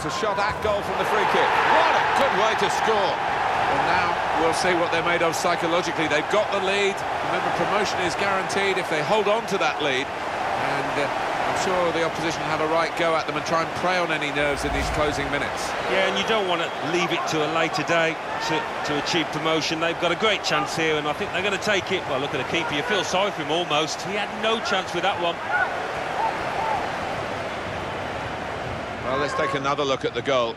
It's a shot at goal from the free kick. What a good way to score. And now we'll see what they're made of psychologically. They've got the lead. Remember, promotion is guaranteed if they hold on to that lead. And uh, I'm sure the opposition have a right go at them and try and prey on any nerves in these closing minutes. Yeah, and you don't want to leave it to a later day to, to achieve promotion. They've got a great chance here, and I think they're going to take it. Well, look at the keeper. You feel sorry for him almost. He had no chance with that one. Well, let's take another look at the goal.